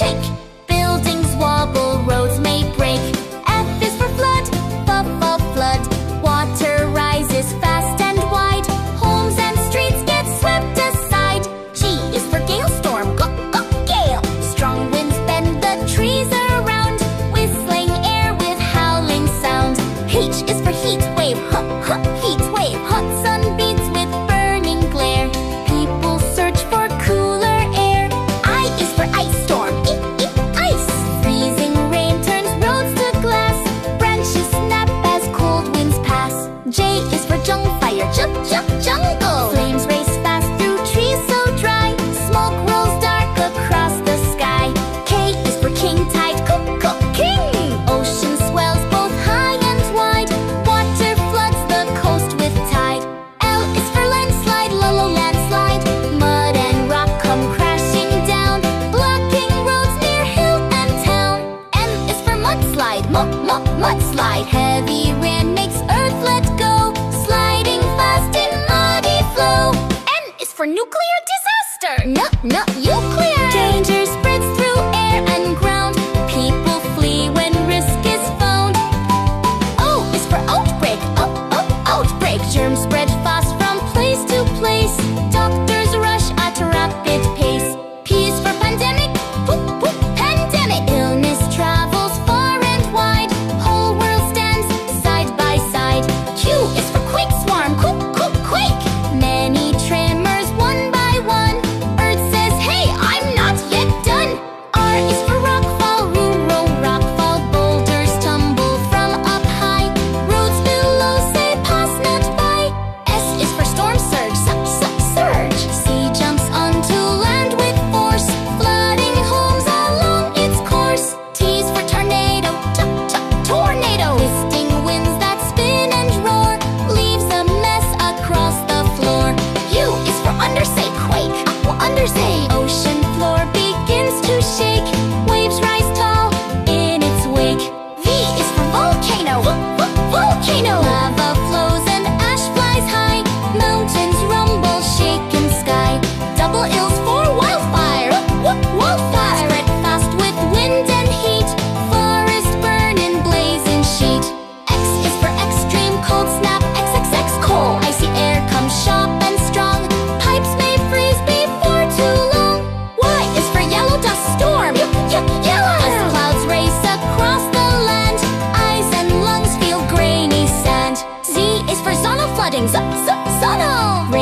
Shake. Buildings wobble, roads may break. F is for flood. Water rises fast and wide. Homes and streets get swept aside. G is for gale storm. Strong winds bend the trees around. Whistling air with howling. H is for heat J is for jungle fire. J, j, jungle. Flames race fast through trees so dry. Smoke rolls dark across the sky. K is for king tide. K, k, king. Ocean swells both high and wide. Water floods the coast with tide. L is for landslide. Lolo landslide. Mud and rock come crashing down, blocking roads near hill and town. M is for mudslide. M, m, mudslide. Heavy for nuclear disaster. N, n, nuclear. recordings. So,